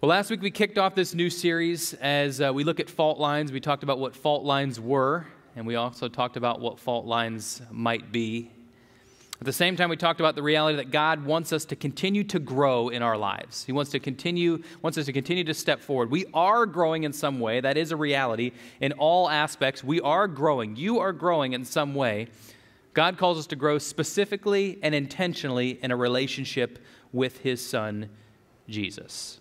Well, last week we kicked off this new series as uh, we look at fault lines. We talked about what fault lines were, and we also talked about what fault lines might be. At the same time, we talked about the reality that God wants us to continue to grow in our lives. He wants to continue, wants us to continue to step forward. We are growing in some way. That is a reality in all aspects. We are growing. You are growing in some way. God calls us to grow specifically and intentionally in a relationship with His Son, Jesus.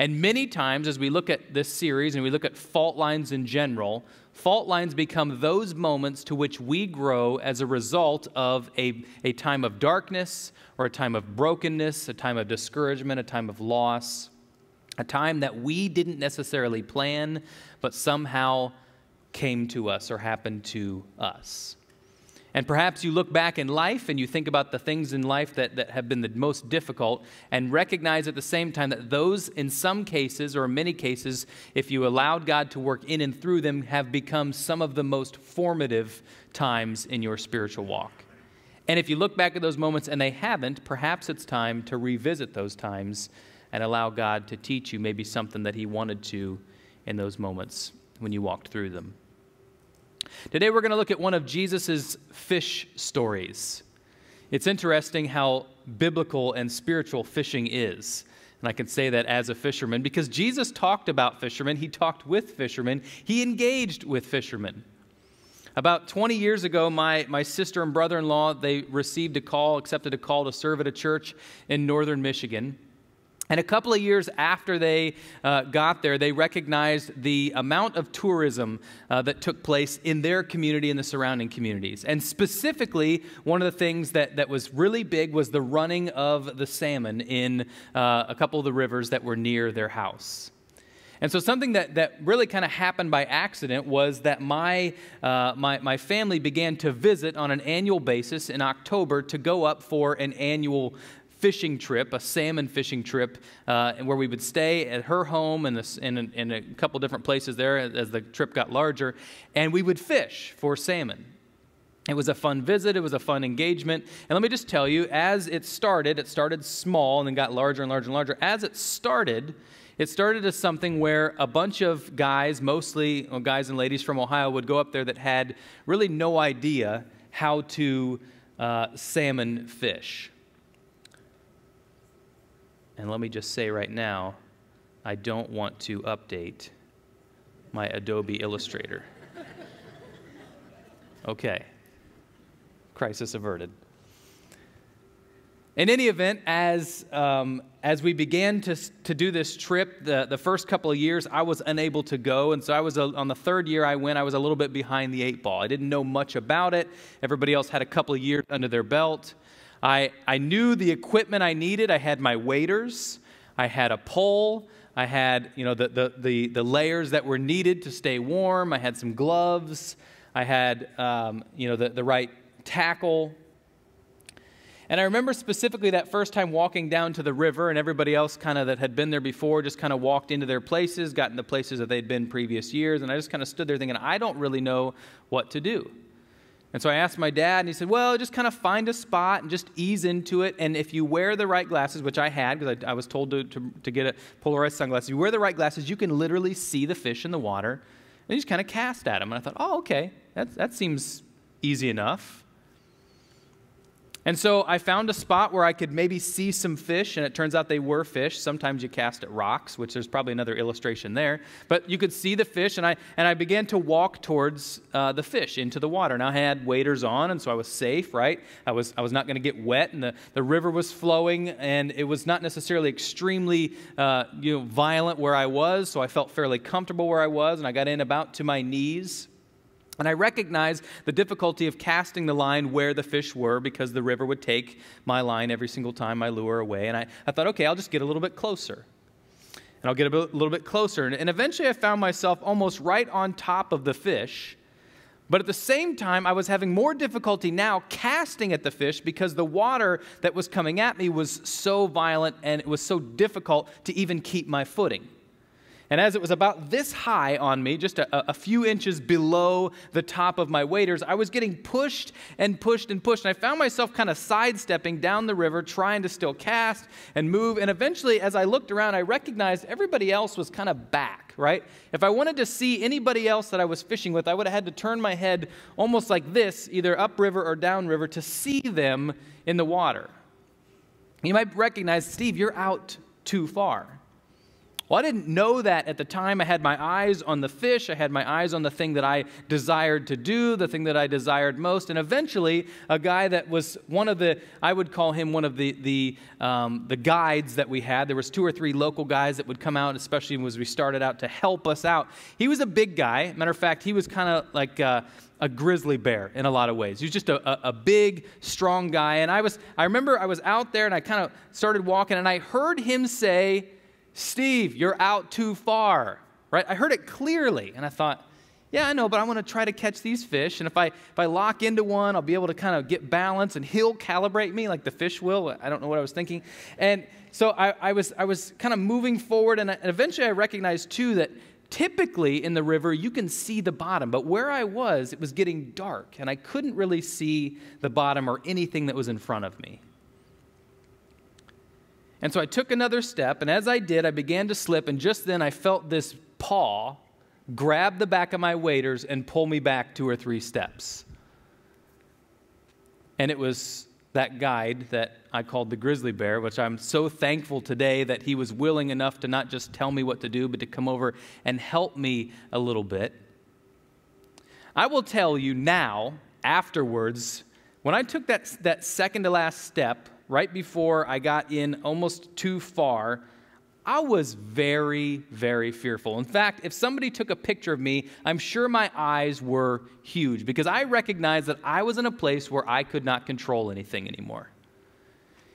And many times, as we look at this series and we look at fault lines in general, fault lines become those moments to which we grow as a result of a, a time of darkness or a time of brokenness, a time of discouragement, a time of loss, a time that we didn't necessarily plan, but somehow came to us or happened to us. And perhaps you look back in life and you think about the things in life that, that have been the most difficult and recognize at the same time that those, in some cases or many cases, if you allowed God to work in and through them, have become some of the most formative times in your spiritual walk. And if you look back at those moments and they haven't, perhaps it's time to revisit those times and allow God to teach you maybe something that He wanted to in those moments when you walked through them. Today we're going to look at one of Jesus' fish stories. It's interesting how biblical and spiritual fishing is. And I can say that as a fisherman because Jesus talked about fishermen, he talked with fishermen, he engaged with fishermen. About 20 years ago, my, my sister and brother in law, they received a call, accepted a call to serve at a church in northern Michigan. And a couple of years after they uh, got there, they recognized the amount of tourism uh, that took place in their community and the surrounding communities. And specifically, one of the things that, that was really big was the running of the salmon in uh, a couple of the rivers that were near their house. And so, something that, that really kind of happened by accident was that my, uh, my, my family began to visit on an annual basis in October to go up for an annual fishing trip, a salmon fishing trip, uh, where we would stay at her home and in, in, in, a couple different places there as the trip got larger, and we would fish for salmon. It was a fun visit, it was a fun engagement. And let me just tell you, as it started, it started small and then got larger and larger and larger. As it started, it started as something where a bunch of guys, mostly guys and ladies from Ohio, would go up there that had really no idea how to uh, salmon fish. And let me just say right now, I don't want to update my Adobe Illustrator. Okay, crisis averted. In any event, as, um, as we began to, to do this trip, the, the first couple of years, I was unable to go. And so I was, a, on the third year I went, I was a little bit behind the eight ball. I didn't know much about it. Everybody else had a couple of years under their belt. I, I knew the equipment I needed. I had my waders, I had a pole, I had you know, the, the, the, the layers that were needed to stay warm, I had some gloves, I had um, you know, the, the right tackle. And I remember specifically that first time walking down to the river, and everybody else kind of that had been there before just kind of walked into their places, got into places that they'd been previous years, and I just kind of stood there thinking, I don't really know what to do. And so I asked my dad, and he said, Well, just kind of find a spot and just ease into it. And if you wear the right glasses, which I had because I, I, was told to, to, to, get a polarized sunglasses, if you wear the right glasses, you can literally see the fish in the water. And you just kind of cast at them. And I thought, Oh, okay, that, that seems easy enough. And so I found a spot where I could maybe see some fish, and it turns out they were fish. Sometimes you cast at rocks, which there's probably another illustration there. But you could see the fish, and I, and I began to walk towards uh, the fish into the water. Now I had waders on, and so I was safe, right? I was, I was not going to get wet, and the, the river was flowing, and it was not necessarily extremely uh, you know, violent where I was, so I felt fairly comfortable where I was, and I got in about to my knees. And I recognized the difficulty of casting the line where the fish were because the river would take my line every single time my lure away. And I, I thought, okay, I'll just get a little bit closer. And I'll get a, bit, little bit closer. And, and eventually I found myself almost right on top of the fish. But at the same time, I was having more difficulty now casting at the fish because the water that was coming at me was so violent and it was so difficult to even keep my footing. And as it was about this high on me, just a, a, few inches below the top of my waders, I was getting pushed and pushed and pushed. And I found myself kind of sidestepping down the river, trying to still cast and move. And eventually, as I looked around, I recognized everybody else was kind of back, right? If I wanted to see anybody else that I was fishing with, I would have had to turn my head almost like this, either upriver or downriver, to see them in the water. You might recognize, Steve, you're out too far. Well, I didn't know that at the time. I had my eyes on the fish. I had my eyes on the thing that I desired to do, the thing that I desired most. And eventually, a guy that was one of the, I would call him one of the, the, um, the guides that we had. There was two or three local guys that would come out, especially as we started out, to help us out. He was a big guy. Matter of fact, he was kind of like, a grizzly bear in a lot of ways. He was just a, a, a, big, strong guy. And I was, I remember I was out there and I kind of started walking and I heard him say, Steve, you're out too far, right? I heard it clearly, and I thought, yeah, I know, but I want to try to catch these fish. And if I, if I lock into one, I'll be able to kind of get balance, and he'll calibrate me like the fish will. I don't know what I was thinking. And so I, I was, I was kind of moving forward, and, I, and eventually I recognized, too, that typically in the river you can see the bottom, but where I was, it was getting dark, and I couldn't really see the bottom or anything that was in front of me. And so I took another step, and as I did, I began to slip, and just then I felt this paw grab the back of my waders and pull me back two or three steps. And it was that guide that I called the grizzly bear, which I'm so thankful today that he was willing enough to not just tell me what to do, but to come over and help me a little bit. I will tell you now, afterwards, when I took that, that second to last step, right before I got in almost too far, I was very, very fearful. In fact, if somebody took a picture of me, I'm sure my eyes were huge because I recognized that I was in a place where I could not control anything anymore.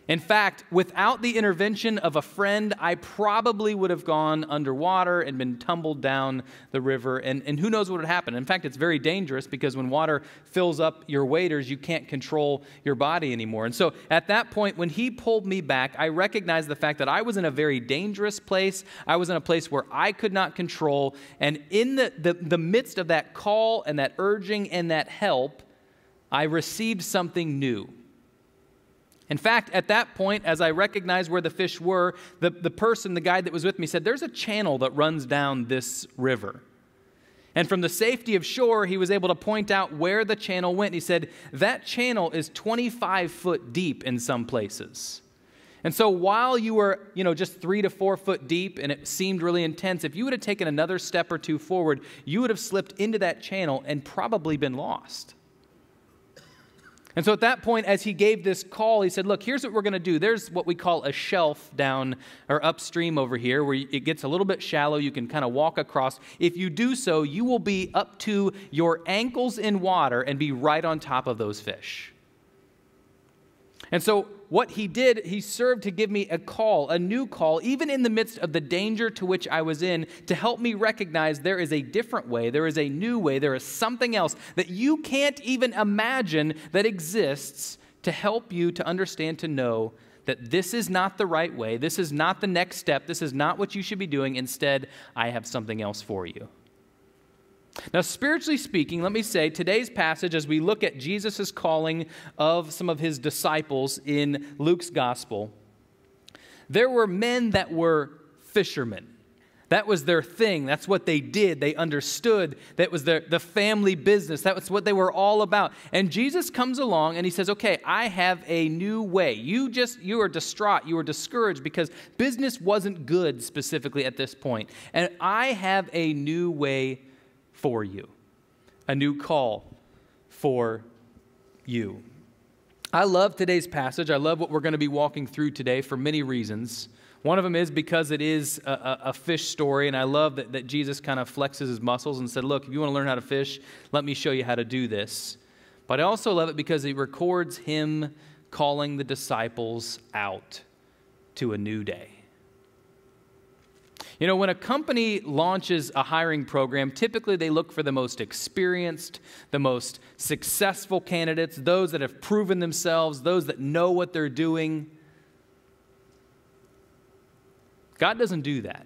In fact, without the intervention of a friend, I probably would have gone underwater and been tumbled down the river, and, and who knows what would happen. In fact, it's very dangerous because when water fills up your waders, you can't control your body anymore. And so at that point, when he pulled me back, I recognized the fact that I was in a very dangerous place. I was in a place where I could not control. And in the, the, the midst of that call and that urging and that help, I received something new. In fact, at that point, as I recognized where the fish were, the, the person, the guide that was with me, said, There's a channel that runs down this river. And from the safety of shore, he was able to point out where the channel went. He said, That channel is 25 foot deep in some places. And so while you were, you know, just three to four foot deep and it seemed really intense, if you would have taken another step or two forward, you would have slipped into that channel and probably been lost. And so at that point, as he gave this call, he said, Look, here's what we're going to do. There's what we call a shelf down or upstream over here where it gets a little bit shallow. You can kind of walk across. If you do so, you will be up to your ankles in water and be right on top of those fish. And so what he did, he served to give me a call, a new call, even in the midst of the danger to which I was in, to help me recognize there is a different way, there is a new way, there is something else that you can't even imagine that exists to help you to understand, to know that this is not the right way, this is not the next step, this is not what you should be doing. Instead, I have something else for you. Now, spiritually speaking, let me say today's passage, as we look at Jesus' calling of some of his disciples in Luke's gospel, there were men that were fishermen. That was their thing. That's what they did. They understood. That was their, the family business. That was what they were all about. And Jesus comes along and he says, Okay, I have a new way. You just, you are distraught. You are discouraged because business wasn't good specifically at this point. And I have a new way for you, a new call for you. I love today's passage. I love what we're going to be walking through today for many reasons. One of them is because it is a, a, fish story, and I love that, that Jesus kind of flexes his muscles and said, Look, if you want to learn how to fish, let me show you how to do this. But I also love it because it records him calling the disciples out to a new day. You know, when a company launches a hiring program, typically they look for the most experienced, the most successful candidates, those that have proven themselves, those that know what they're doing. God doesn't do that.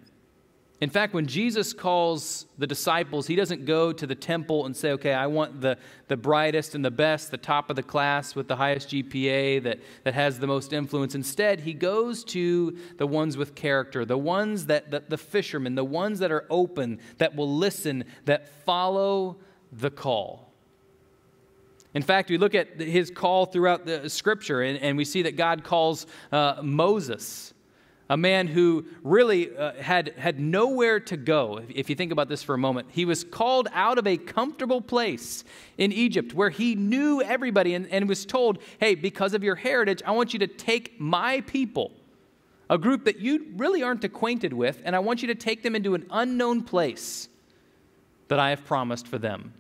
In fact, when Jesus calls the disciples, he doesn't go to the temple and say, okay, I want the, the brightest and the best, the top of the class with the highest GPA that, that has the most influence. Instead, he goes to the ones with character, the ones that, the fishermen, the ones that are open, that will listen, that follow the call. In fact, we look at his call throughout the scripture, and, and we see that God calls uh, Moses a man who really uh, had, had nowhere to go. If you think about this for a moment, he was called out of a comfortable place in Egypt where he knew everybody and, and was told, hey, because of your heritage, I want you to take my people, a group that you really aren't acquainted with, and I want you to take them into an unknown place that I have promised for them.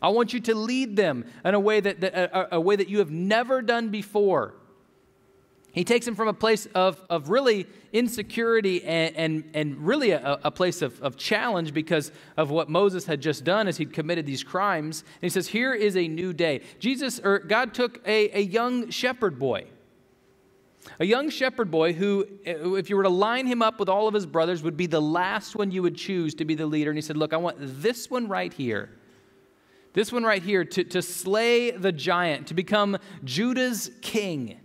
I want you to lead them in a way that, that a, a way that you have never done before. He takes him from a place of, of really insecurity and, and, and really a, a place of, of challenge because of what Moses had just done as he'd committed these crimes. And he says, Here is a new day. Jesus, or God took a, a young shepherd boy. A young shepherd boy who, if you were to line him up with all of his brothers, would be the last one you would choose to be the leader. And he said, Look, I want this one right here. This one right here to, to slay the giant, to become Judah's king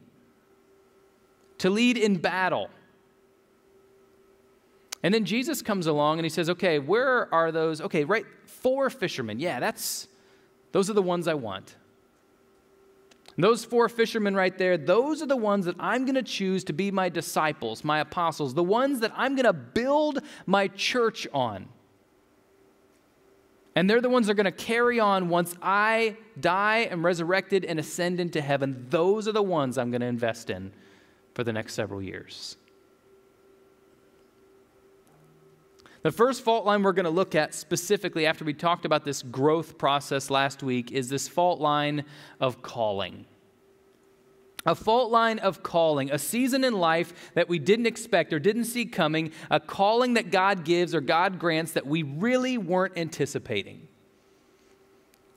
to lead in battle. And then Jesus comes along and he says, Okay, where are those? Okay, right, four fishermen. Yeah, that's, those are the ones I want. Those four fishermen right there, those are the ones that I'm going to choose to be my disciples, my apostles, the ones that I'm going to build my church on. And they're the ones that are going to carry on once I die, and resurrected, and ascend into heaven. Those are the ones I'm going to invest in for the next several years. The first fault line we're going to look at specifically after we talked about this growth process last week is this fault line of calling. A fault line of calling, a season in life that we didn't expect or didn't see coming, a calling that God gives or God grants that we really weren't anticipating.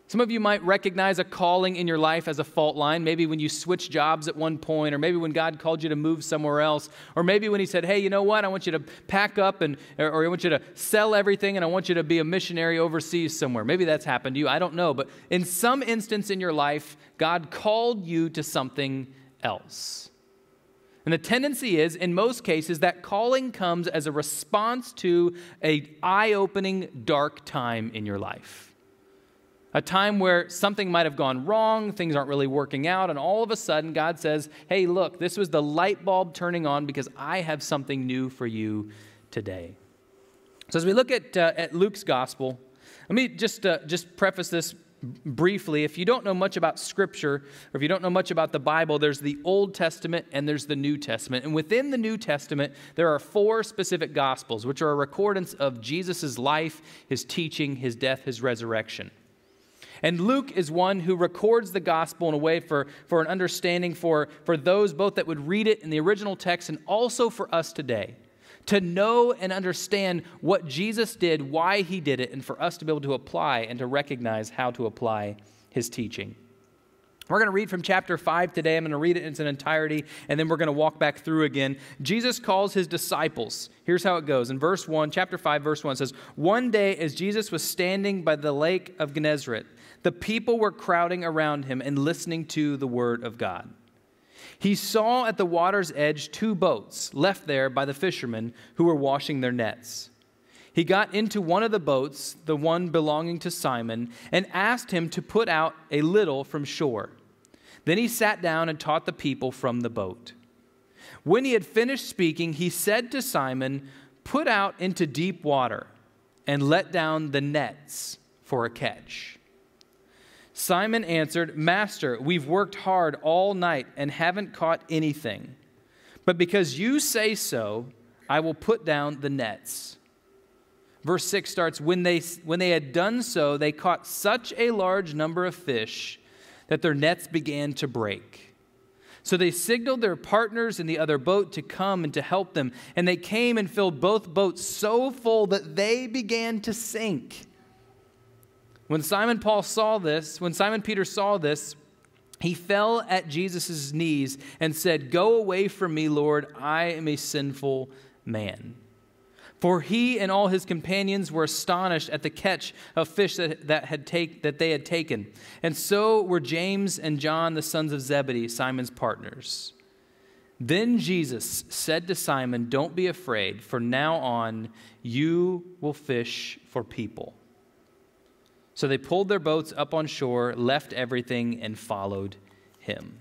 Some of you might recognize a calling in your life as a fault line, maybe when you switched jobs at one point, or maybe when God called you to move somewhere else, or maybe when He said, Hey, you know what? I want you to pack up and, or I want you to sell everything and I want you to be a missionary overseas somewhere. Maybe that's happened to you. I don't know. But in some instance in your life, God called you to something else. And the tendency is, in most cases, that calling comes as a response to a eye-opening dark time in your life a time where something might have gone wrong, things aren't really working out, and all of a sudden God says, Hey, look, this was the light bulb turning on because I have something new for you today. So, as we look at, uh, at Luke's gospel, let me just, uh, just preface this briefly. If you don't know much about Scripture, or if you don't know much about the Bible, there's the Old Testament and there's the New Testament. And within the New Testament, there are four specific Gospels, which are a recordance of Jesus' life, his teaching, his death, his resurrection. And Luke is one who records the gospel in a way for, for an understanding for, for those both that would read it in the original text and also for us today to know and understand what Jesus did, why he did it, and for us to be able to apply and to recognize how to apply his teaching. We're going to read from chapter 5 today. I'm going to read it in its entirety, and then we're going to walk back through again. Jesus calls his disciples. Here's how it goes. In verse 1, chapter 5, verse 1 says, One day as Jesus was standing by the lake of Gennesaret, the people were crowding around him and listening to the word of God. He saw at the water's edge two boats left there by the fishermen who were washing their nets. He got into one of the boats, the one belonging to Simon, and asked him to put out a little from shore. Then he sat down and taught the people from the boat. When he had finished speaking, he said to Simon, Put out into deep water and let down the nets for a catch. Simon answered, Master, we've worked hard all night and haven't caught anything. But because you say so, I will put down the nets. Verse 6 starts when they, when they had done so, they caught such a large number of fish that their nets began to break. So they signaled their partners in the other boat to come and to help them. And they came and filled both boats so full that they began to sink. When Simon Paul saw this, when Simon Peter saw this, he fell at Jesus' knees and said, Go away from me, Lord, I am a sinful man. For he and all his companions were astonished at the catch of fish that, that, had take, that they had taken. And so were James and John, the sons of Zebedee, Simon's partners. Then Jesus said to Simon, Don't be afraid, for now on you will fish for people. So they pulled their boats up on shore, left everything, and followed him.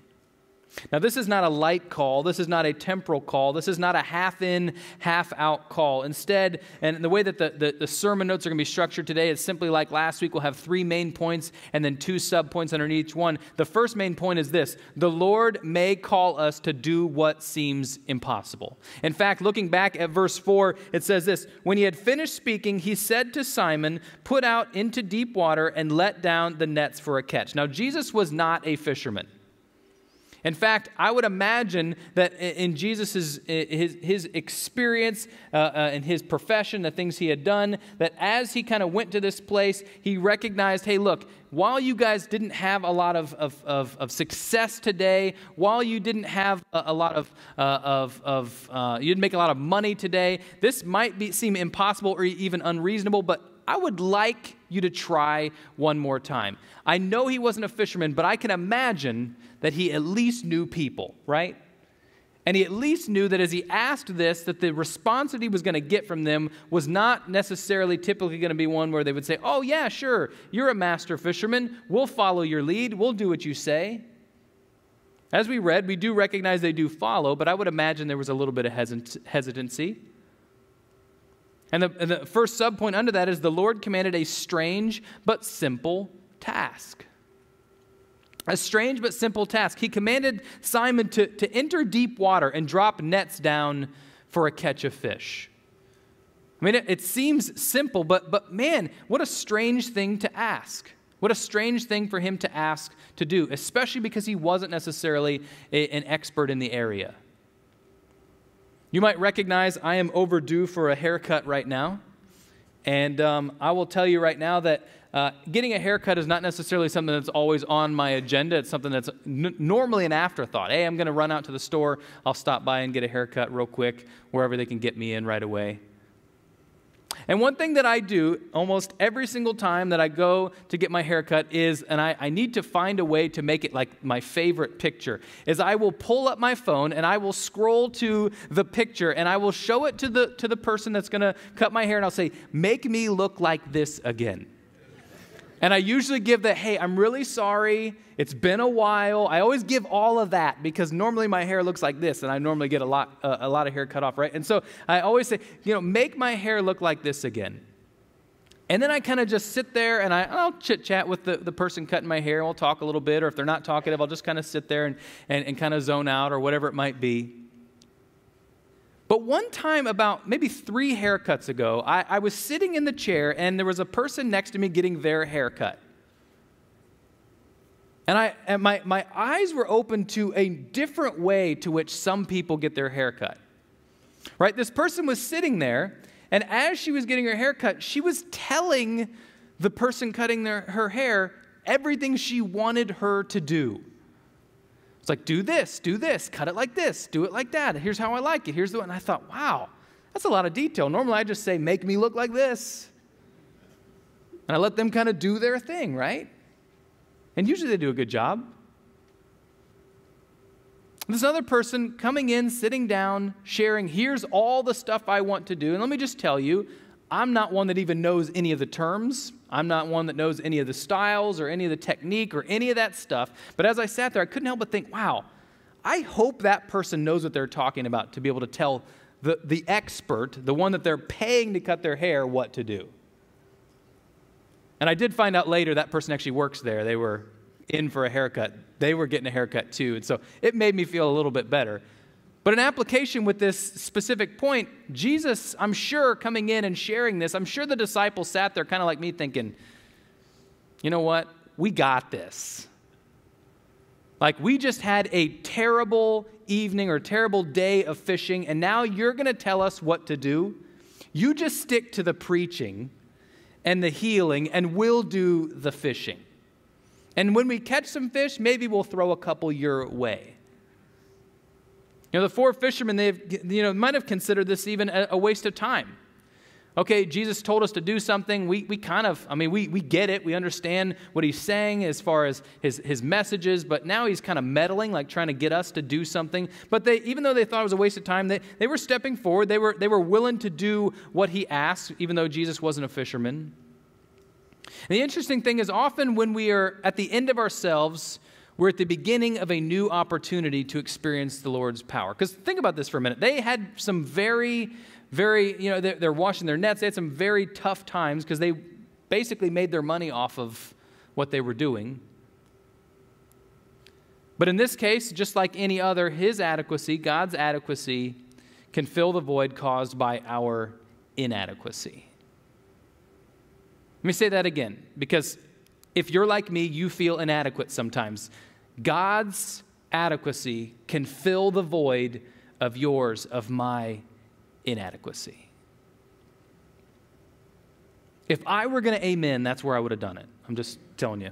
Now, this is not a light call. This is not a temporal call. This is not a half in, half out call. Instead, and the way that the, the, the sermon notes are going to be structured today is simply like last week. We'll have three main points and then two sub points underneath each one. The first main point is this the Lord may call us to do what seems impossible. In fact, looking back at verse 4, it says this When he had finished speaking, he said to Simon, Put out into deep water and let down the nets for a catch. Now, Jesus was not a fisherman. In fact, I would imagine that in Jesus' his, his experience uh, uh, and his profession, the things he had done, that as he kind of went to this place, he recognized hey, look, while you guys didn't have a lot of, of, of, of success today, while you didn't have a, a lot of, uh, of, of uh, you didn't make a lot of money today, this might be, seem impossible or even unreasonable, but I would like you to try one more time. I know he wasn't a fisherman, but I can imagine that he at least knew people, right? And he at least knew that as he asked this, that the response that he was going to get from them was not necessarily typically going to be one where they would say, Oh, yeah, sure, you're a master fisherman. We'll follow your lead. We'll do what you say. As we read, we do recognize they do follow, but I would imagine there was a little bit of hesitancy. And the, and the first subpoint under that is the Lord commanded a strange but simple task a strange but simple task. He commanded Simon to, to enter deep water and drop nets down for a catch of fish. I mean, it, it, seems simple, but, but man, what a strange thing to ask. What a strange thing for him to ask to do, especially because he wasn't necessarily a, an expert in the area. You might recognize I am overdue for a haircut right now. And um, I will tell you right now that uh, getting a haircut is not necessarily something that's always on my agenda. It's something that's n- normally an afterthought. Hey, I'm going to run out to the store. I'll stop by and get a haircut real quick, wherever they can get me in right away. And one thing that I do almost every single time that I go to get my haircut is, and I, I, need to find a way to make it like my favorite picture, is I will pull up my phone and I will scroll to the picture and I will show it to the, to the person that's going to cut my hair and I'll say, make me look like this again. And I usually give the, hey, I'm really sorry. It's been a while. I always give all of that because normally my hair looks like this, and I normally get a lot, uh, a lot of hair cut off, right? And so I always say, you know, make my hair look like this again. And then I kind of just sit there and I, will chit chat with the, the person cutting my hair. We'll talk a little bit, or if they're not talkative, I'll just kind of sit there and, and, and kind of zone out or whatever it might be. But one time, about maybe three haircuts ago, I, I, was sitting in the chair and there was a person next to me getting their haircut. And, I, and my, my eyes were open to a different way to which some people get their haircut. Right? This person was sitting there, and as she was getting her haircut, she was telling the person cutting their, her hair everything she wanted her to do. It's like, do this, do this, cut it like this, do it like that. Here's how I like it. Here's the one. And I thought, wow, that's a lot of detail. Normally I just say, make me look like this. And I let them kind of do their thing, right? And usually they do a good job. This other person coming in, sitting down, sharing, here's all the stuff I want to do. And let me just tell you, I'm not one that even knows any of the terms. I'm not one that knows any of the styles or any of the technique or any of that stuff. But as I sat there, I couldn't help but think, wow, I hope that person knows what they're talking about to be able to tell the, the expert, the one that they're paying to cut their hair, what to do. And I did find out later that person actually works there. They were in for a haircut. They were getting a haircut too. And so it made me feel a little bit better. But an application with this specific point, Jesus, I'm sure, coming in and sharing this, I'm sure the disciples sat there kind of like me thinking, you know what? We got this. Like, we just had a terrible evening or terrible day of fishing, and now you're going to tell us what to do? You just stick to the preaching and the healing, and we'll do the fishing. And when we catch some fish, maybe we'll throw a couple your way. You know, the four fishermen, they you know, might have considered this even a, a waste of time. Okay, Jesus told us to do something. We, we kind of, I mean, we, we get it. We understand what he's saying as far as his, his messages, but now he's kind of meddling, like trying to get us to do something. But they, even though they thought it was a waste of time, they, they were stepping forward. They were, they were willing to do what he asked, even though Jesus wasn't a fisherman. And the interesting thing is, often when we are at the end of ourselves, we're at the beginning of a new opportunity to experience the Lord's power. Because think about this for a minute. They had some very, very, you know, they're, they're washing their nets. They had some very tough times because they basically made their money off of what they were doing. But in this case, just like any other, his adequacy, God's adequacy, can fill the void caused by our inadequacy. Let me say that again, because if you're like me, you feel inadequate sometimes. God's adequacy can fill the void of yours, of my inadequacy. If I were going to amen, that's where I would have done it. I'm just telling you.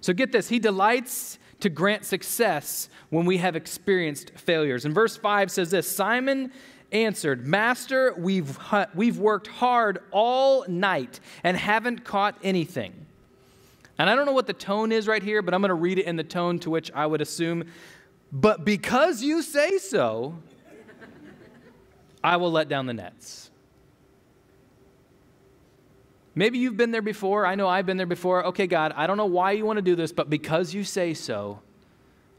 So get this He delights to grant success when we have experienced failures. And verse 5 says this Simon answered, Master, we've, we've worked hard all night and haven't caught anything. And I don't know what the tone is right here, but I'm going to read it in the tone to which I would assume, but because you say so, I will let down the nets. Maybe you've been there before. I know I've been there before. Okay, God, I don't know why you want to do this, but because you say so,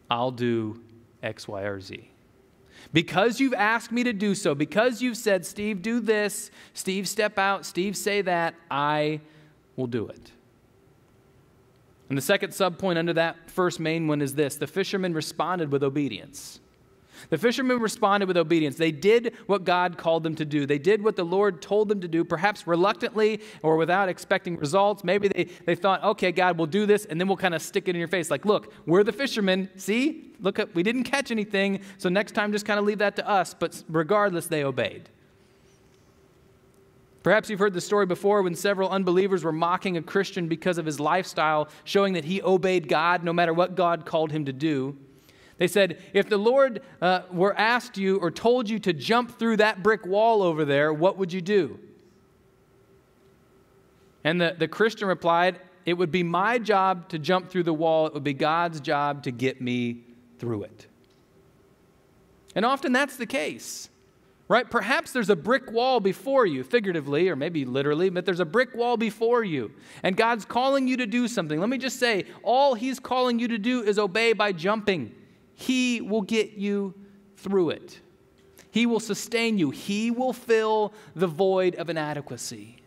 I'll do X, Y, or Z. Because you've asked me to do so, because you've said, Steve, do this, Steve, step out, Steve, say that, I will do it. And the second subpoint under that first main one is this the fishermen responded with obedience. The fishermen responded with obedience. They did what God called them to do. They did what the Lord told them to do, perhaps reluctantly or without expecting results. Maybe they, they thought, okay, God, we'll do this, and then we'll kind of stick it in your face. Like, look, we're the fishermen. See? Look, up, we didn't catch anything, so next time just kind of leave that to us. But regardless, they obeyed. Perhaps you've heard the story before when several unbelievers were mocking a Christian because of his lifestyle, showing that he obeyed God no matter what God called him to do. They said, if the Lord uh, were asked you or told you to jump through that brick wall over there, what would you do? And the, the Christian replied, It would be my job to jump through the wall, it would be God's job to get me through it. And often that's the case, right? Perhaps there's a brick wall before you, figuratively or maybe literally, but there's a brick wall before you, and God's calling you to do something. Let me just say, all He's calling you to do is obey by jumping. He will get you through it. He will sustain you. He will fill the void of inadequacy.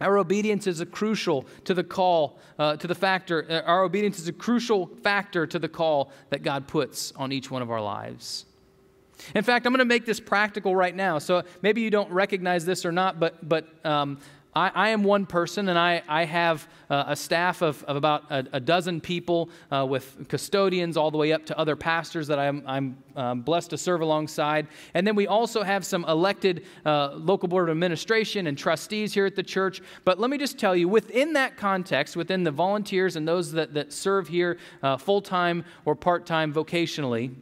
Our obedience is a crucial to the call, uh, to the factor. Uh, our obedience is a crucial factor to the call that God puts on each one of our lives. In fact, I'm going to make this practical right now. So maybe you don't recognize this or not, but, but um, I, I, am one person, and I, I have uh, a staff of, of about a, a dozen people uh, with custodians all the way up to other pastors that I'm, I'm um, blessed to serve alongside. And then we also have some elected uh, local board of administration and trustees here at the church. But let me just tell you, within that context, within the volunteers and those that, that serve here uh, full time or part time vocationally,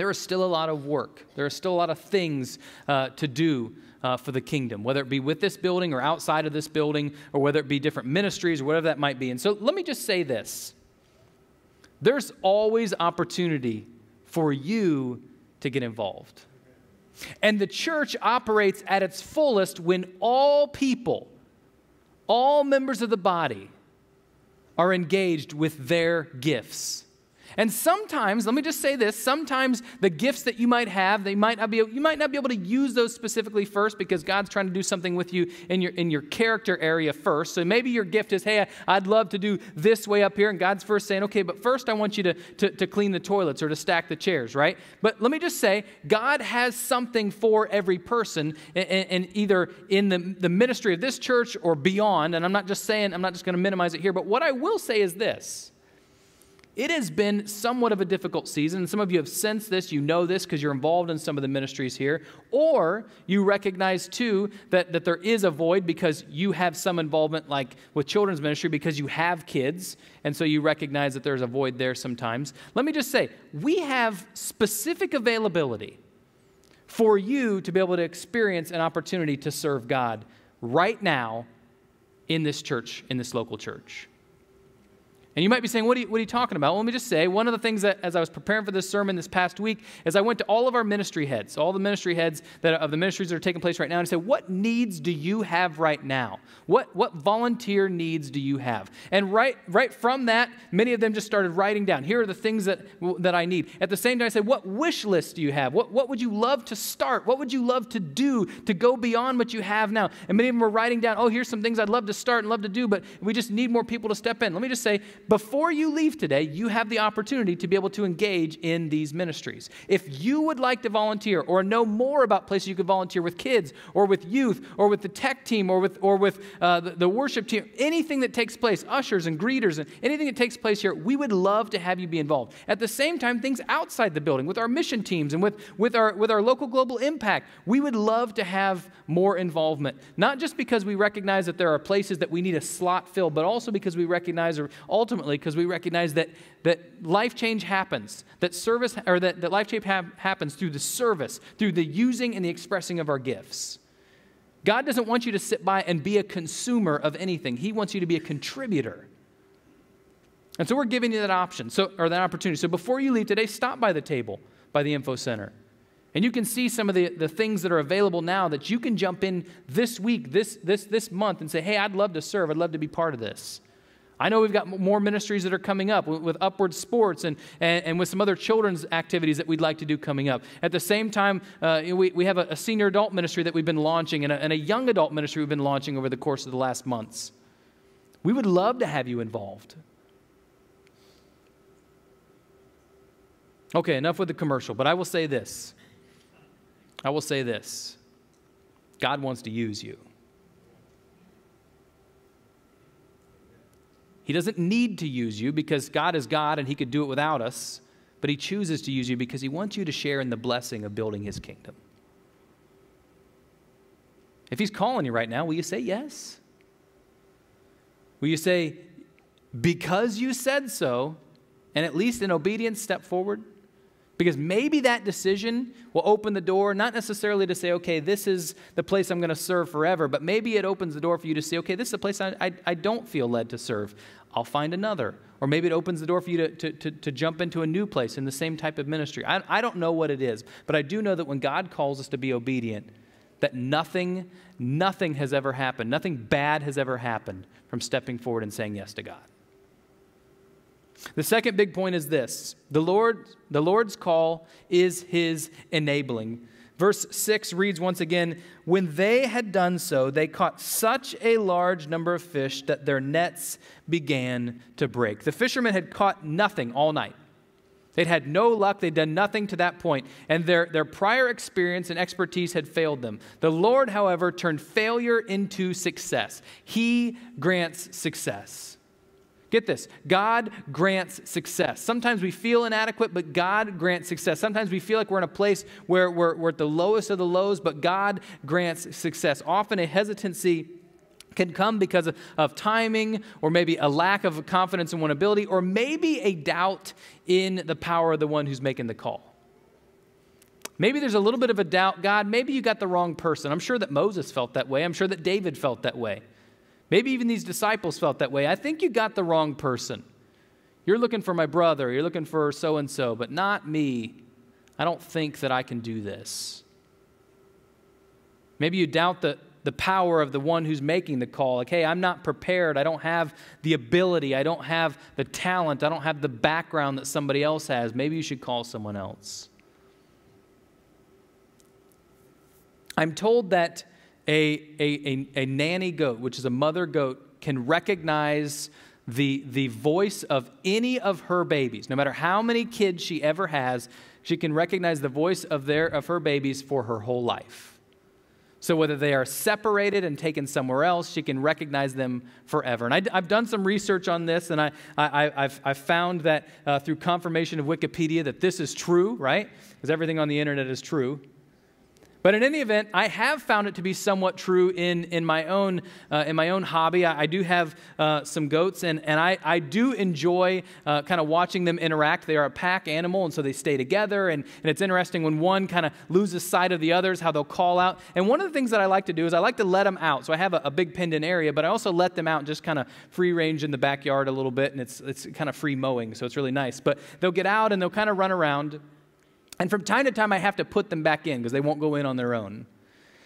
there is still a lot of work. There are still a lot of things uh, to do uh, for the kingdom, whether it be with this building or outside of this building, or whether it be different ministries or whatever that might be. And so let me just say this there's always opportunity for you to get involved. And the church operates at its fullest when all people, all members of the body, are engaged with their gifts. And sometimes, let me just say this, sometimes the gifts that you might have, they might not be you might not be able to use those specifically first because God's trying to do something with you in your in your character area first. So maybe your gift is, hey, I'd love to do this way up here, and God's first saying, okay, but first I want you to, to, to clean the toilets or to stack the chairs, right? But let me just say, God has something for every person, and, and either in the, the ministry of this church or beyond. And I'm not just saying, I'm not just going to minimize it here, but what I will say is this it has been somewhat of a difficult season. And some of you have sensed this, you know this because you're involved in some of the ministries here. Or you recognize too that, that there is a void because you have some involvement, like with children's ministry, because you have kids. And so you recognize that there's a void there sometimes. Let me just say, we have specific availability for you to be able to experience an opportunity to serve God right now in this church, in this local church. And you might be saying, what are, you, what are you talking about? Well, let me just say, one of the things that, as I was preparing for this sermon this past week, is I went to all of our ministry heads, all the ministry heads that, of the ministries that are taking place right now, and I said, what needs do you have right now? What, what volunteer needs do you have? And right, right from that, many of them just started writing down, here are the things that, that I need. At the same time, I said, what wish list do you have? What, what would you love to start? What would you love to do to go beyond what you have now? And many of them were writing down, oh, here's some things I'd love to start and love to do, but we just need more people to step in. Let me just say, before you leave today, you have the opportunity to be able to engage in these ministries. If you would like to volunteer or know more about places you could volunteer with kids or with youth or with the tech team or with, or with uh, the, the worship team, anything that takes place, ushers and greeters and anything that takes place here, we would love to have you be involved. At the same time, things outside the building with our mission teams and with, with, our, with our local global impact, we would love to have more involvement. Not just because we recognize that there are places that we need a slot filled, but also because we recognize, or ultimately, because we recognize that, that life change happens, that service, or that, that life change ha- happens through the service, through the using and the expressing of our gifts. God doesn't want you to sit by and be a consumer of anything. He wants you to be a contributor. And so we're giving you that option, so, or that opportunity. So before you leave today, stop by the table by the info center. And you can see some of the, the things that are available now that you can jump in this week, this, this, this month, and say, hey, I'd love to serve. I'd love to be part of this. I know we've got more ministries that are coming up with, with Upward Sports and, and, and, with some other children's activities that we'd like to do coming up. At the same time, uh, we, we have a, a, senior adult ministry that we've been launching and a, and a young adult ministry we've been launching over the course of the last months. We would love to have you involved. Okay, enough with the commercial, but I will say this. I will say this God wants to use you. He doesn't need to use you because God is God and He could do it without us, but He chooses to use you because He wants you to share in the blessing of building His kingdom. If He's calling you right now, will you say yes? Will you say, because you said so, and at least in obedience, step forward? Because maybe that decision will open the door, not necessarily to say, okay, this is the place I'm going to serve forever, but maybe it opens the door for you to say, okay, this is a place I, I, I don't feel led to serve. I'll find another. Or maybe it opens the door for you to, to, to, to, jump into a new place in the same type of ministry. I, I don't know what it is, but I do know that when God calls us to be obedient, that nothing, nothing has ever happened, nothing bad has ever happened from stepping forward and saying yes to God. The second big point is this the, Lord, the Lord's call is his enabling. Verse 6 reads once again When they had done so, they caught such a large number of fish that their nets began to break. The fishermen had caught nothing all night. They'd had no luck. They'd done nothing to that point, and their, their prior experience and expertise had failed them. The Lord, however, turned failure into success. He grants success. Get this God grants success. Sometimes we feel inadequate, but God grants success. Sometimes we feel like we're in a place where we're, we're at the lowest of the lows, but God grants success. Often a hesitancy can come because of, of, timing or maybe a lack of confidence in one ability or maybe a doubt in the power of the one who's making the call. Maybe there's a little bit of a doubt, God, maybe you got the wrong person. I'm sure that Moses felt that way. I'm sure that David felt that way. Maybe even these disciples felt that way. I think you got the wrong person. You're looking for my brother, you're looking for so and so, but not me. I don't think that I can do this. Maybe you doubt the, the power of the one who's making the call. Like, hey, I'm not prepared. I don't have the ability. I don't have the talent. I don't have the background that somebody else has. Maybe you should call someone else. I'm told that a, a, a, a nanny goat, which is a mother goat, can recognize the, the voice of any of her babies, no matter how many kids she ever has, she can recognize the voice of, their, of her babies for her whole life. So whether they are separated and taken somewhere else, she can recognize them forever. And I, have done some research on this, and I, I, have I've found that uh, through confirmation of Wikipedia that this is true, right? Because everything on the internet is true. But in any event, I have found it to be somewhat true in, in, my, own, uh, in my own hobby. I, I do have uh, some goats, and, and I, I do enjoy uh, kind of watching them interact. They are a pack animal, and so they stay together. And, and it's interesting when one kind of loses sight of the others, how they'll call out. And one of the things that I like to do is I like to let them out. So I have a, a big penned in area, but I also let them out just kind of free range in the backyard a little bit, and it's, it's kind of free mowing, so it's really nice. But they'll get out and they'll kind of run around. And from time to time, I have to put them back in because they won't go in on their own.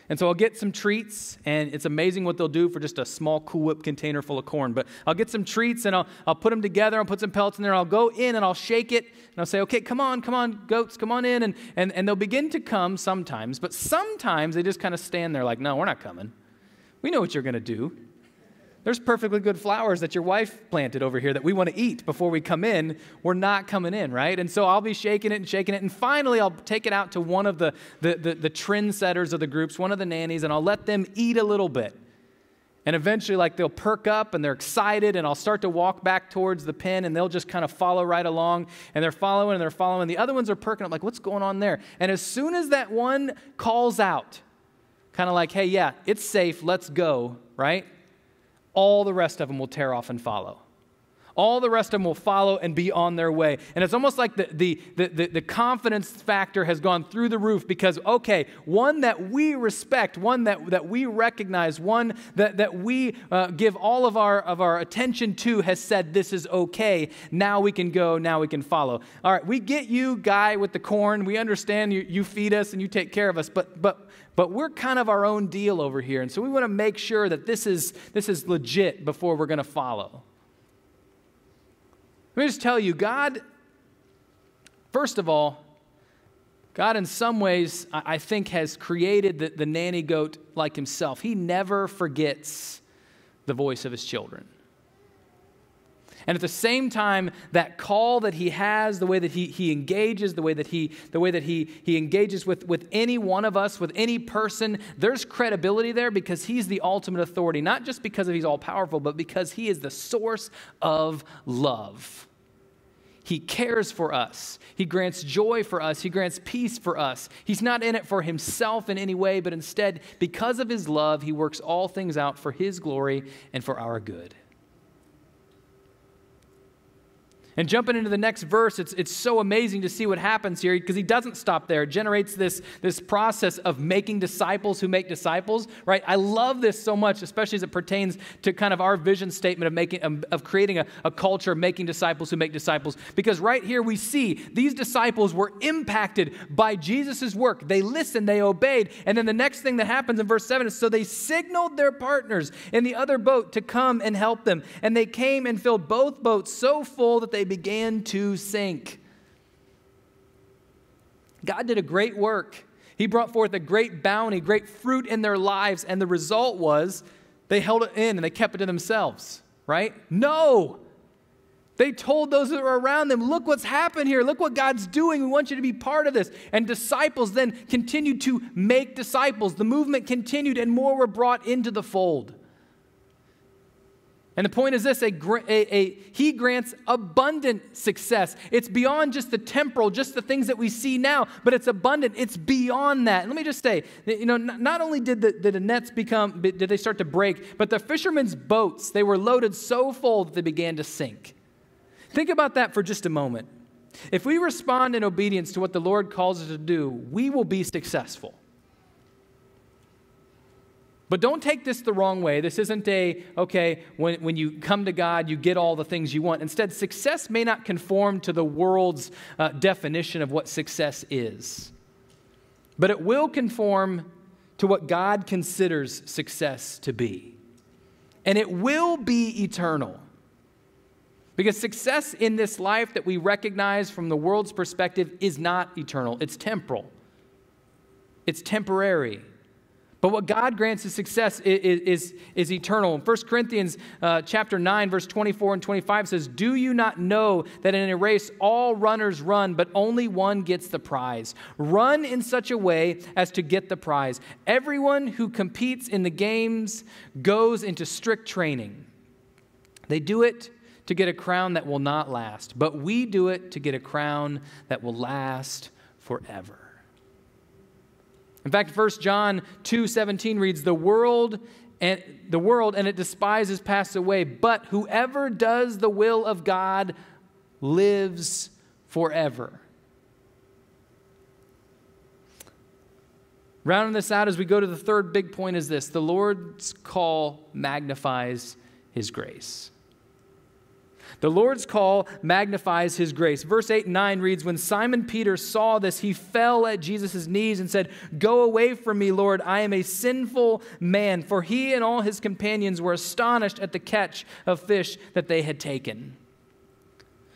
And so I'll get some treats, and it's amazing what they'll do for just a small Cool Whip container full of corn. But I'll get some treats and I'll, I'll put them together, I'll put some pellets in there, I'll go in and I'll shake it, and I'll say, okay, come on, come on, goats, come on in. And, and, and they'll begin to come sometimes, but sometimes they just kind of stand there like, no, we're not coming. We know what you're going to do. There's perfectly good flowers that your wife planted over here that we want to eat before we come in. We're not coming in, right? And so I'll be shaking it and shaking it. And finally, I'll take it out to one of the, the, the, the trendsetters of the groups, one of the nannies, and I'll let them eat a little bit. And eventually, like, they'll perk up and they're excited, and I'll start to walk back towards the pen, and they'll just kind of follow right along. And they're following and they're following. The other ones are perking up, like, what's going on there? And as soon as that one calls out, kind of like, hey, yeah, it's safe, let's go, right? All the rest of them will tear off and follow. All the rest of them will follow and be on their way. And it's almost like the, the, the, the, confidence factor has gone through the roof because, okay, one that we respect, one that, that we recognize, one that, that we uh, give all of our, of our attention to has said, this is okay. Now we can go, now we can follow. All right, we get you, guy with the corn. We understand you, you feed us and you take care of us, but, but but we're kind of our own deal over here. And so we want to make sure that this is, this is legit before we're going to follow. Let me just tell you, God, first of all, God, in some ways, I think, has created the, the nanny goat like himself. He never forgets the voice of his children. And at the same time, that call that he has, the way that he, he engages, the way that, he, the way that he, he engages with, with any one of us, with any person, there's credibility there because he's the ultimate authority, not just because he's all powerful, but because he is the source of love. He cares for us. He grants joy for us. He grants peace for us. He's not in it for himself in any way, but instead, because of his love, he works all things out for his glory and for our good. And jumping into the next verse, it's, it's so amazing to see what happens here because he doesn't stop there. It generates this, this process of making disciples who make disciples, right? I love this so much, especially as it pertains to kind of our vision statement of, making, um, of creating a, a culture of making disciples who make disciples. Because right here we see these disciples were impacted by Jesus' work. They listened, they obeyed. And then the next thing that happens in verse 7 is so they signaled their partners in the other boat to come and help them. And they came and filled both boats so full that they they began to sink. God did a great work. He brought forth a great bounty, great fruit in their lives, and the result was they held it in and they kept it to themselves, right? No. They told those that were around them, look what's happened here. Look what God's doing. We want you to be part of this. And disciples then continued to make disciples. The movement continued, and more were brought into the fold. And the point is this a, a, a, he grants abundant success. It's beyond just the temporal, just the things that we see now, but it's abundant. It's beyond that. And let me just say, you know, not only did the, did the nets become, did they start to break, but the fishermen's boats, they were loaded so full that they began to sink. Think about that for just a moment. If we respond in obedience to what the Lord calls us to do, we will be successful. But don't take this the wrong way. This isn't a, okay, when, when you come to God, you get all the things you want. Instead, success may not conform to the world's uh, definition of what success is, but it will conform to what God considers success to be. And it will be eternal. Because success in this life that we recognize from the world's perspective is not eternal, it's temporal, it's temporary. But what God grants as success is, is, is eternal. 1 Corinthians uh, chapter 9, verse 24 and 25 says, Do you not know that in a race all runners run, but only one gets the prize? Run in such a way as to get the prize. Everyone who competes in the games goes into strict training. They do it to get a crown that will not last, but we do it to get a crown that will last forever. In fact, 1 John 2:17 reads, "The world and the world and it despises pass away, but whoever does the will of God lives forever." Rounding this out as we go to the third big point is this the Lord's call magnifies his grace. The Lord's call magnifies his grace. Verse 8 and 9 reads When Simon Peter saw this, he fell at Jesus' knees and said, Go away from me, Lord, I am a sinful man. For he and all his companions were astonished at the catch of fish that they had taken.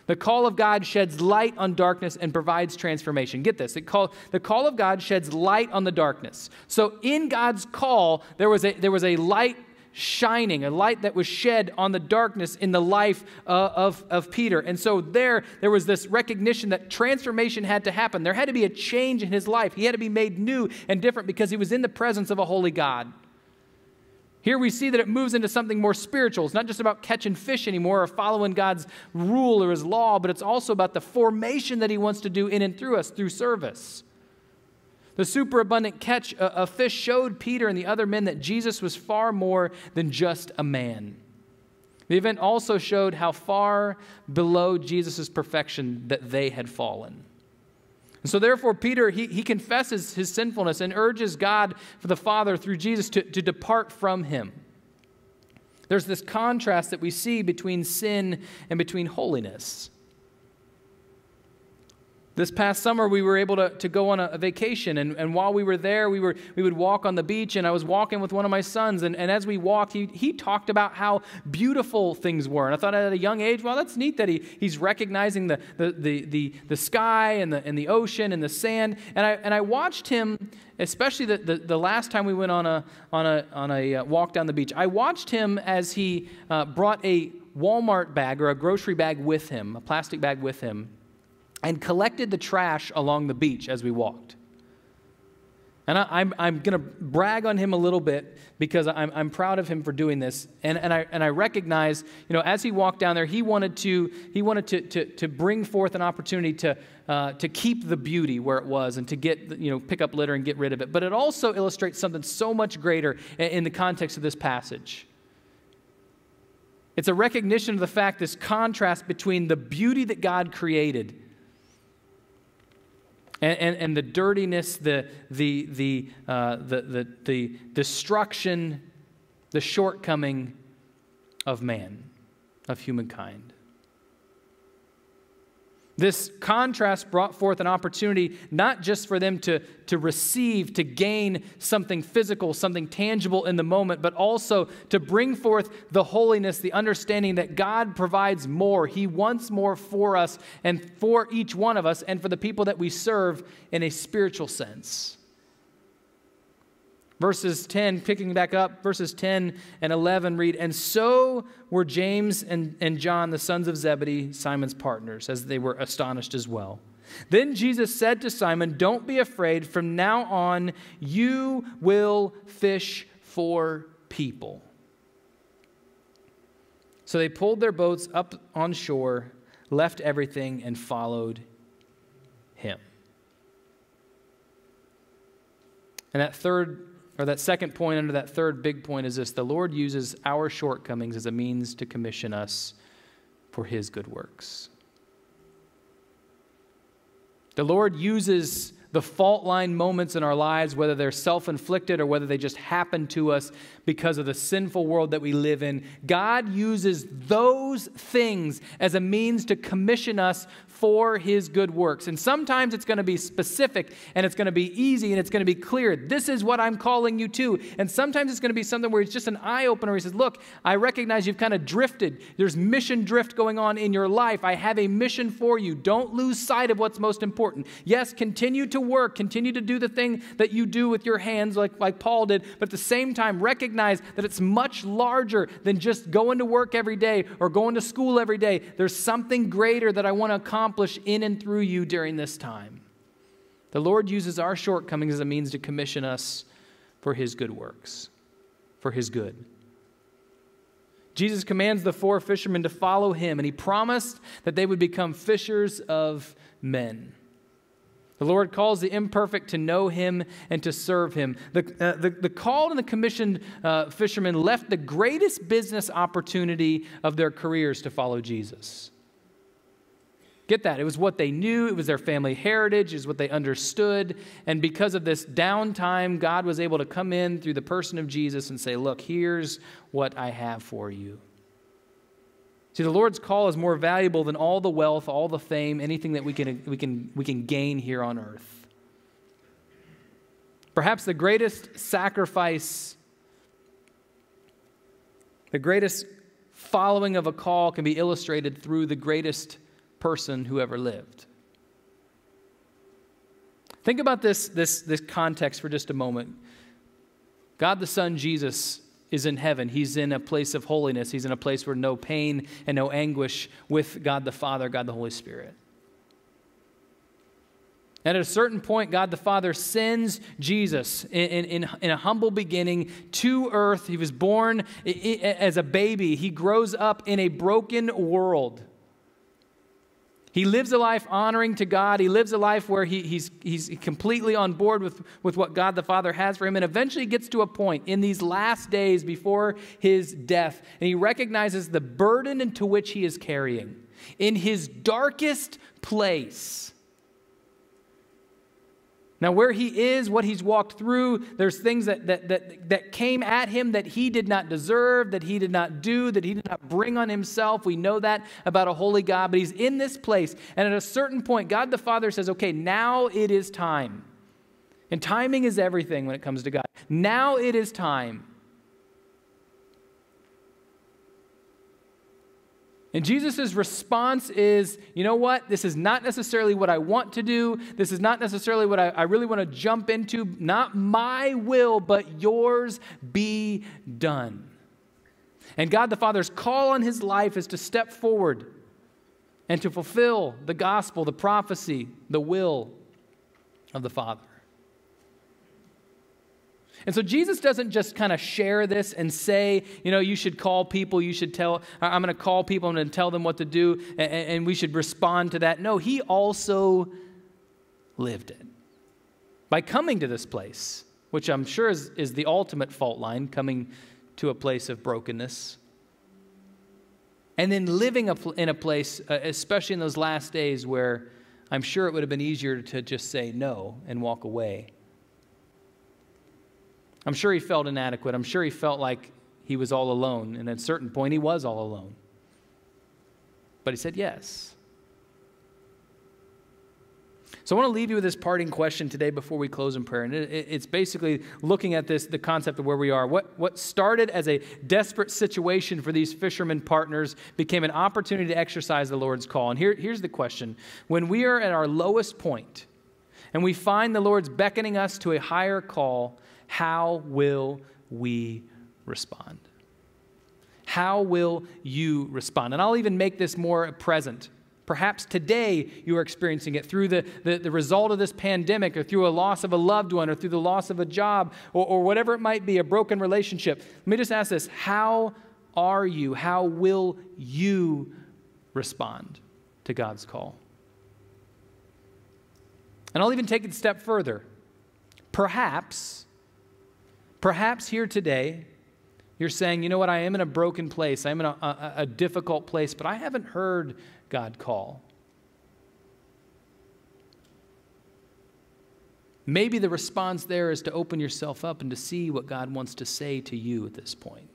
The call of God sheds light on darkness and provides transformation. Get this. Call, the call of God sheds light on the darkness. So in God's call, there was a, there was a light shining, a light that was shed on the darkness in the life uh, of, of Peter. And so there, there was this recognition that transformation had to happen. There had to be a change in his life. He had to be made new and different because he was in the presence of a holy God. Here we see that it moves into something more spiritual. It's not just about catching fish anymore or following God's rule or his law, but it's also about the formation that he wants to do in and through us through service. The superabundant catch of fish showed Peter and the other men that Jesus was far more than just a man. The event also showed how far below Jesus' perfection that they had fallen. And so, therefore, Peter, he, he confesses his sinfulness and urges God for the Father through Jesus to, to depart from him. There's this contrast that we see between sin and between holiness. This past summer, we were able to, to go on a, a vacation, and, and while we were there, we, were, we would walk on the beach, and I was walking with one of my sons, and, and as we walked, he, he talked about how beautiful things were. And I thought at a young age, well, that's neat that he, he's recognizing the, the, the, the, the sky and the, and the ocean and the sand. And I, and I watched him, especially the, the, the last time we went on a, on a, on a uh, walk down the beach, I watched him as he uh, brought a Walmart bag or a grocery bag with him, a plastic bag with him and collected the trash along the beach as we walked. And I, am I'm, I'm going to brag on him a little bit because I'm, I'm proud of him for doing this. And, and, I, and I recognize, you know, as he walked down there, he wanted to, he wanted to, to, to bring forth an opportunity to, uh, to keep the beauty where it was and to get, you know, pick up litter and get rid of it. But it also illustrates something so much greater in, in the context of this passage. It's a recognition of the fact, this contrast between the beauty that God created and, and, and the dirtiness, the, the, the, uh, the, the, the destruction, the shortcoming of man, of humankind. This contrast brought forth an opportunity not just for them to, to receive, to gain something physical, something tangible in the moment, but also to bring forth the holiness, the understanding that God provides more. He wants more for us and for each one of us and for the people that we serve in a spiritual sense. Verses 10, picking back up, verses 10 and 11 read, And so were James and, and John, the sons of Zebedee, Simon's partners, as they were astonished as well. Then Jesus said to Simon, Don't be afraid. From now on, you will fish for people. So they pulled their boats up on shore, left everything, and followed him. And that third or that second point under that third big point is this the Lord uses our shortcomings as a means to commission us for his good works. The Lord uses the fault line moments in our lives, whether they're self inflicted or whether they just happen to us because of the sinful world that we live in, God uses those things as a means to commission us for his good works. And sometimes it's going to be specific and it's going to be easy and it's going to be clear. This is what I'm calling you to. And sometimes it's going to be something where it's just an eye opener. He says, Look, I recognize you've kind of drifted. There's mission drift going on in your life. I have a mission for you. Don't lose sight of what's most important. Yes, continue to work, continue to do the thing that you do with your hands, like, like Paul did, but at the same time, recognize that it's much larger than just going to work every day or going to school every day. There's something greater that I want to accomplish in and through you during this time. The Lord uses our shortcomings as a means to commission us for his good works, for his good. Jesus commands the four fishermen to follow him, and he promised that they would become fishers of men. The Lord calls the imperfect to know him and to serve him. The, uh, the, the, called and the commissioned uh, fishermen left the greatest business opportunity of their careers to follow Jesus. Get that? It was what they knew, it was their family heritage, it was what they understood. And because of this downtime, God was able to come in through the person of Jesus and say, Look, here's what I have for you. See, the Lord's call is more valuable than all the wealth, all the fame, anything that we can, we can, we can gain here on earth. Perhaps the greatest sacrifice, the greatest following of a call can be illustrated through the greatest person who ever lived. Think about this, this, this context for just a moment. God the Son, Jesus, is in heaven. He's in a place of holiness. He's in a place where no pain and no anguish with God the Father, God the Holy Spirit. And at a certain point, God the Father sends Jesus in, in, in, a humble beginning to earth. He was born as a baby. He grows up in a broken world. He lives a life honoring to God. He lives a life where he, he's, he's completely on board with, with what God the Father has for him, and eventually gets to a point in these last days before his death, and he recognizes the burden into which he is carrying. In his darkest place, now, where he is, what he's walked through, there's things that, that, that, that came at him that he did not deserve, that he did not do, that he did not bring on himself. We know that about a holy God, but he's in this place. And at a certain point, God the Father says, okay, now it is time. And timing is everything when it comes to God. Now it is time. And Jesus' response is, you know what? This is not necessarily what I want to do. This is not necessarily what I, I, really want to jump into. Not my will, but yours be done. And God the Father's call on his life is to step forward and to fulfill the gospel, the prophecy, the will of the Father. And so Jesus doesn't just kind of share this and say, you know, you should call people, you should tell, I'm going to call people, to tell them what to do, and, and we should respond to that. No, he also lived it by coming to this place, which I'm sure is, is the ultimate fault line, coming to a place of brokenness. And then living in a place, uh, especially in those last days, where I'm sure it would have been easier to just say no and walk away. I'm sure he felt inadequate. I'm sure he felt like he was all alone. And at a certain point, he was all alone. But he said yes. So I want to leave you with this parting question today before we close in prayer. And it's basically looking at this, the concept of where we are. What, what started as a desperate situation for these fishermen partners became an opportunity to exercise the Lord's call. And here, here's the question When we are at our lowest point and we find the Lord's beckoning us to a higher call, how will we respond? How will you respond? And I'll even make this more present. Perhaps today you are experiencing it through the, the, the, result of this pandemic or through a loss of a loved one or through the loss of a job or, or whatever it might be, a broken relationship. Let me just ask this How are you? How will you respond to God's call? And I'll even take it a step further. Perhaps Perhaps here today, you're saying, you know what, I am in a broken place, I'm in a, a, a difficult place, but I haven't heard God call. Maybe the response there is to open yourself up and to see what God wants to say to you at this point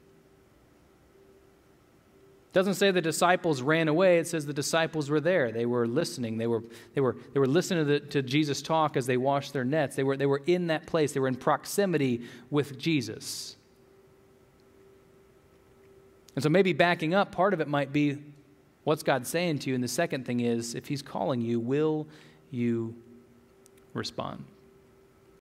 doesn't say the disciples ran away. It says the disciples were there. They were listening. They were, they were, they were listening to, the, to Jesus talk as they washed their nets. They were, they were in that place. They were in proximity with Jesus. And so maybe backing up, part of it might be what's God saying to you? And the second thing is, if He's calling you, will you respond?